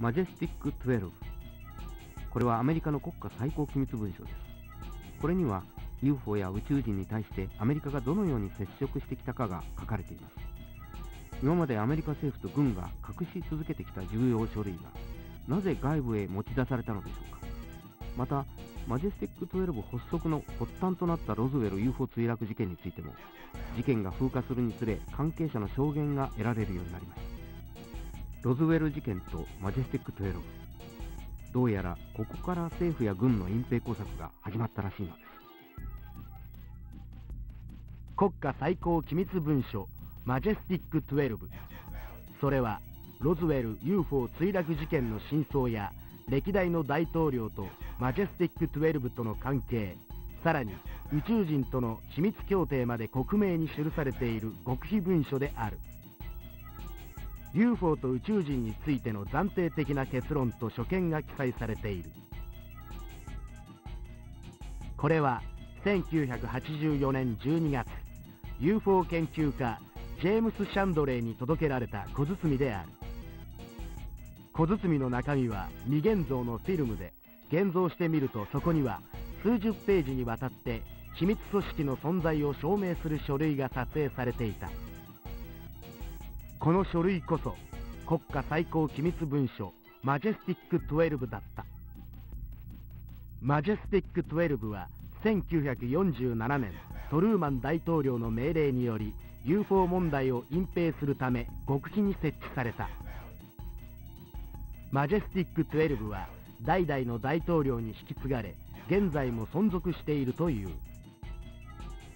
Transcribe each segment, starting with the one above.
マジェスティック12これはアメリカの国家最高機密文書です。これには UFO や宇宙人に対してアメリカがどのように接触してきたかが書かれています。今までアメリカ政府と軍が隠し続けてきた重要書類がなぜ外部へ持ち出されたのでしょうか。またマジェスティック12発足の発端となったロズウェル UFO 墜落事件についても事件が風化するにつれ関係者の証言が得られるようになりました。ロズウェル事件とマジェスティック12どうやらここから政府や軍の隠蔽工作が始まったらしいのです。国家最高機密文書マジェスティック12それはロズウェル UFO 墜落事件の真相や歴代の大統領とマジェスティック12との関係さらに宇宙人との秘密協定まで克明に記されている極秘文書である。UFO と宇宙人についての暫定的な結論と所見が記載されている。これは1984年12月 UFO 研究家ジェームス・シャンドレーに届けられた小包である。小包の中身は未現像のフィルムで現像してみるとそこには数十ページにわたって秘密組織の存在を証明する書類が撮影されていた。この書類こそ国家最高機密文書マジェスティック12だった。マジェスティック12は1947年トルーマン大統領の命令により UFO 問題を隠蔽するため極秘に設置された。マジェスティック12は代々の大統領に引き継がれ現在も存続しているという。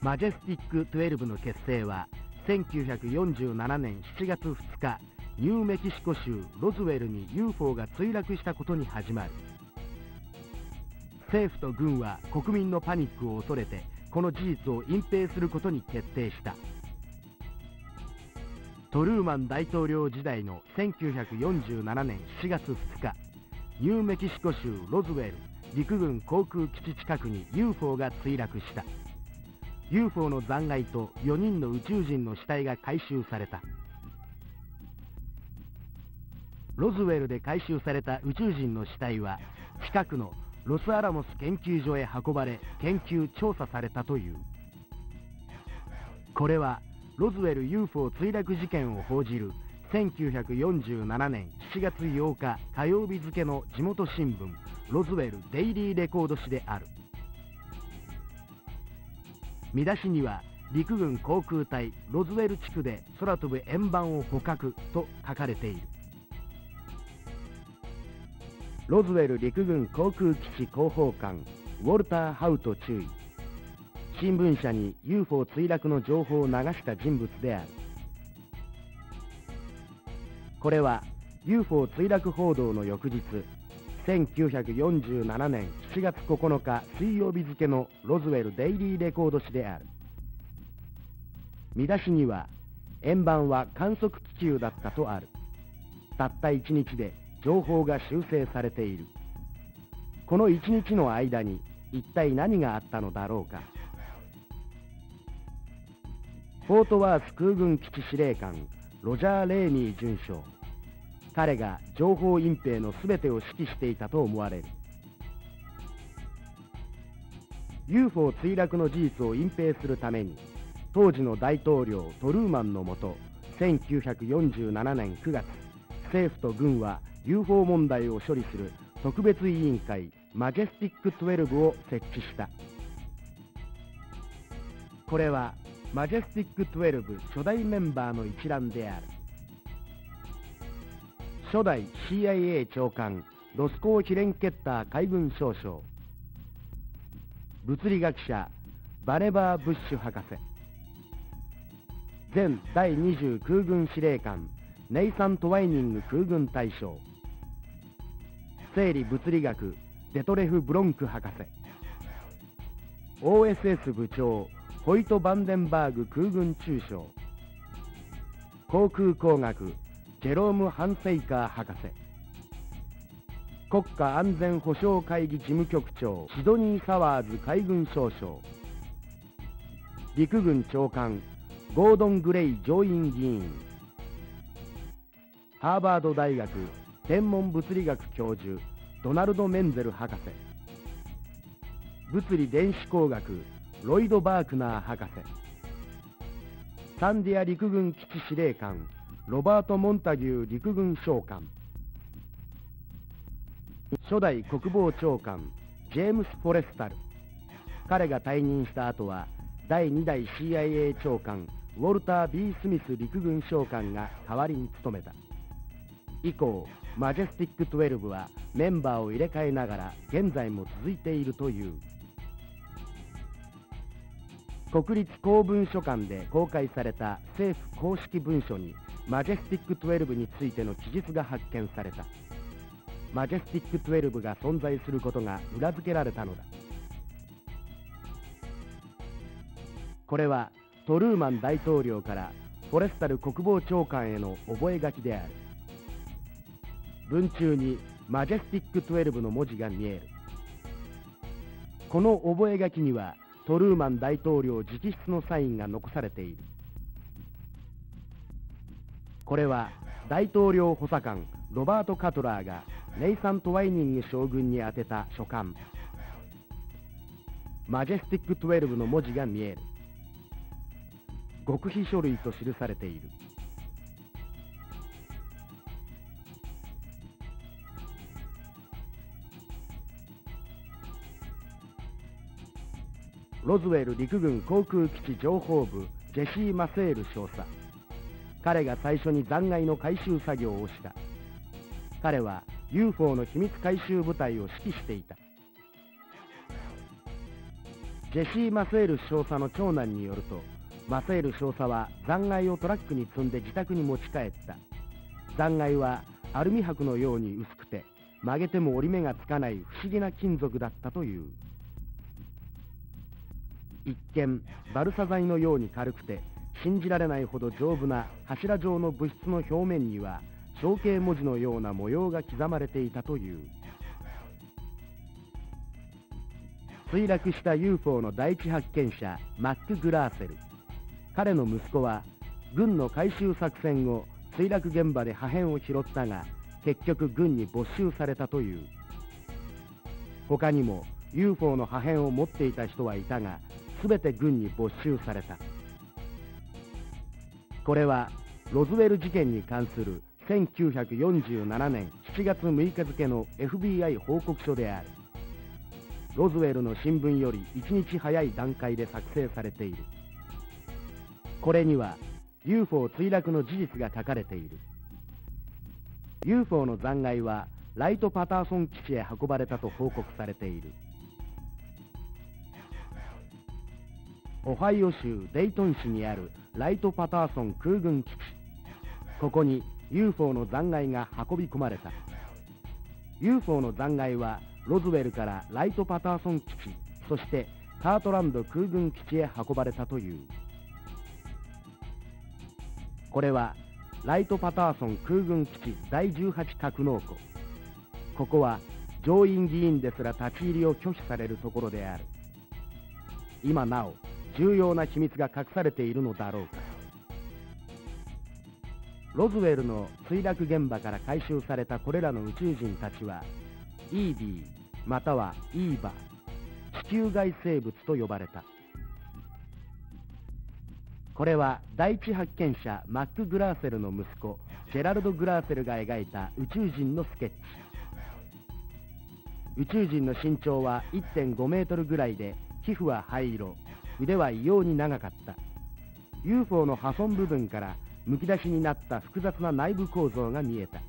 マジェスティック12の結成は1947年7月2日ニューメキシコ州ロズウェルに UFO が墜落したことに始まる。政府と軍は国民のパニックを恐れてこの事実を隠蔽することに決定した。トルーマン大統領時代の1947年7月2日ニューメキシコ州ロズウェル陸軍航空基地近くに UFO が墜落した。UFO の残骸と4人の宇宙人の死体が回収された。ロズウェルで回収された宇宙人の死体は近くのロスアラモス研究所へ運ばれ研究調査されたという。これはロズウェル UFO 墜落事件を報じる1947年7月8日火曜日付の地元新聞ロズウェルデイリーレコード紙である。見出しには陸軍航空隊ロズウェル地区で空飛ぶ円盤を捕獲と書かれている。ロズウェル陸軍航空基地広報官ウォルター・ハウト注意。新聞社に UFO 墜落の情報を流した人物である。これは UFO 墜落報道の翌日1947年7月9日水曜日付のロズウェルデイリーレコード紙である。見出しには円盤は観測気球だったとある。たった1日で情報が修正されている。この1日の間に一体何があったのだろうか。フォートワース空軍基地司令官ロジャー・レーニー准将。彼が情報隠蔽の全てを指揮していたと思われる。UFO 墜落の事実を隠蔽するために当時の大統領トルーマンのもと1947年9月政府と軍は UFO 問題を処理する特別委員会マジェスティック12を設置した。これはマジェスティック12初代メンバーの一覧である。初代 CIA 長官ロスコー・ヒレンケッター海軍少将。物理学者バネバー・ブッシュ博士。前第20空軍司令官ネイサン・トワイニング空軍大将。生理物理学デトレフ・ブロンク博士。OSS 部長ホイト・バンデンバーグ空軍中将。航空工学ジェローム・ハンセイカー博士。国家安全保障会議事務局長シドニー・サワーズ海軍少将陸軍長官ゴードン・グレイ上院議員。ハーバード大学天文物理学教授ドナルド・メンゼル博士。物理電子工学ロイド・バークナー博士。サンディア陸軍基地司令官ロバート・モンタギュー陸軍将官。初代国防長官ジェームス・フォレスタル。彼が退任した後は第2代 CIA 長官ウォルター・ B・ スミス陸軍将官が代わりに務めた。以降マジェスティック12はメンバーを入れ替えながら現在も続いているという。国立公文書館で公開された政府公式文書にマジェスティック12についての記述が発見された。マジェスティック12が存在することが裏付けられたのだ。これはトルーマン大統領からフォレスタル国防長官への覚書である。文中にマジェスティック12の文字が見える。この覚書にはトルーマン大統領直筆のサインが残されている。これは大統領補佐官ロバート・カトラーがネイサン・トワイニング将軍に宛てた書簡。マジェスティック12の文字が見える。極秘書類と記されている。ロズウェル陸軍航空基地情報部ジェシー・マセール少佐。彼が最初に残骸の回収作業をした。彼は UFO の秘密回収部隊を指揮していた。ジェシー・マセール少佐の長男によるとマセール少佐は残骸をトラックに積んで自宅に持ち帰った。残骸はアルミ箔のように薄くて曲げても折り目がつかない不思議な金属だったという。一見バルサ材のように軽くて信じられないほど丈夫な柱状の物質の表面には象形文字のような模様が刻まれていたという。墜落した UFO の第一発見者マック・グラーセル。彼の息子は軍の回収作戦後墜落現場で破片を拾ったが結局軍に没収されたという。他にも UFO の破片を持っていた人はいたが全て軍に没収された。これはロズウェル事件に関する1947年7月6日付の FBI 報告書である。ロズウェルの新聞より1日早い段階で作成されている。これには UFO 墜落の事実が書かれている。UFO の残骸はライト・パターソン基地へ運ばれたと報告されている。オハイオ州デイトン市にあるライト・パターソン空軍基地。ここに UFO の残骸が運び込まれた。UFO の残骸はロズウェルからライト・パターソン基地そしてカートランド空軍基地へ運ばれたという。これはライト・パターソン空軍基地第18格納庫。ここは上院議員ですら立ち入りを拒否されるところである。今なお重要な秘密が隠されているのだろうか。ロズウェルの墜落現場から回収されたこれらの宇宙人たちはイーディまたはイーバ地球外生物と呼ばれた。これは第一発見者マック・グラーセルの息子ジェラルド・グラーセルが描いた宇宙人のスケッチ。宇宙人の身長は1.5メートルぐらいで皮膚は灰色。腕は異様に長かった。UFO の破損部分からむき出しになった複雑な内部構造が見えた。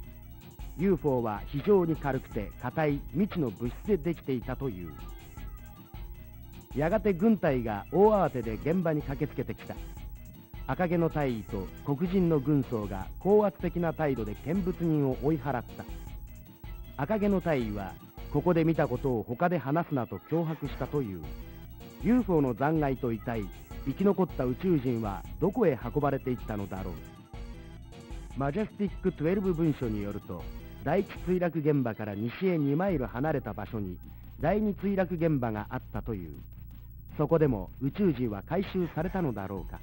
UFO は非常に軽くて硬い未知の物質でできていたという。やがて軍隊が大慌てで現場に駆けつけてきた。赤毛の大尉と黒人の軍曹が高圧的な態度で見物人を追い払った。赤毛の大尉はここで見たことを他で話すなと脅迫したという。UFO の残骸と遺体生き残った宇宙人はどこへ運ばれていったのだろう。マジェスティック12文書によると第一墜落現場から西へ2マイル離れた場所に第二墜落現場があったという。そこでも宇宙人は回収されたのだろうか。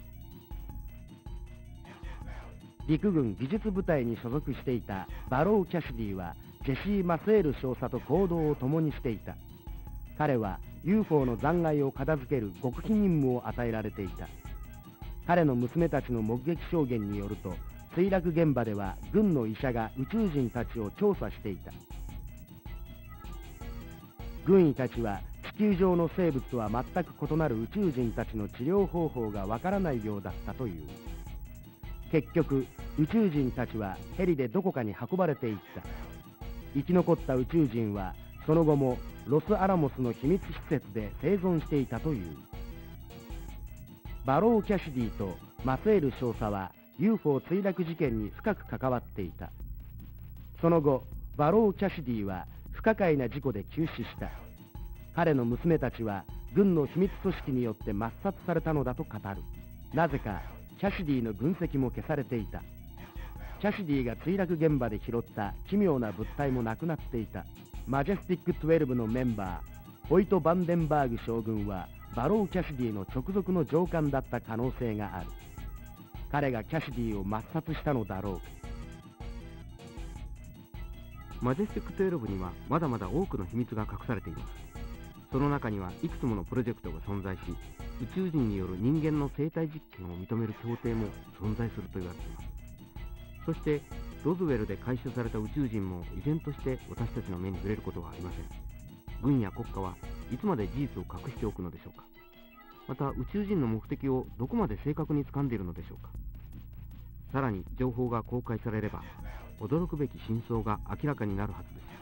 陸軍技術部隊に所属していたバロー・キャシディはジェシー・マーセル少佐と行動を共にしていた。彼は UFO の残骸を片付ける極秘任務を与えられていた。彼の娘たちの目撃証言によると墜落現場では軍の医者が宇宙人たちを調査していた。軍医たちは地球上の生物とは全く異なる宇宙人たちの治療方法がわからないようだったという。結局宇宙人たちはヘリでどこかに運ばれていった。生き残った宇宙人はその後もロスアラモスの秘密施設で生存していたという。バロー・キャシディとマセール少佐は UFO 墜落事件に深く関わっていた。その後バロー・キャシディは不可解な事故で急死した。彼の娘たちは軍の秘密組織によって抹殺されたのだと語る。なぜかキャシディの軍籍も消されていた。キャシディが墜落現場で拾った奇妙な物体もなくなっていた。マジェスティック12のメンバーホイト・バンデンバーグ将軍はバロー・キャシディの直属の上官だった可能性がある。彼がキャシディを抹殺したのだろう。マジェスティック12にはまだまだ多くの秘密が隠されています。その中にはいくつものプロジェクトが存在し宇宙人による人間の生態実験を認める協定も存在すると言われています。そしてロズウェルで回収された宇宙人も依然として私たちの目に触れることはありません。軍や国家はいつまで事実を隠しておくのでしょうか。また宇宙人の目的をどこまで正確に掴んでいるのでしょうか。さらに情報が公開されれば驚くべき真相が明らかになるはずです。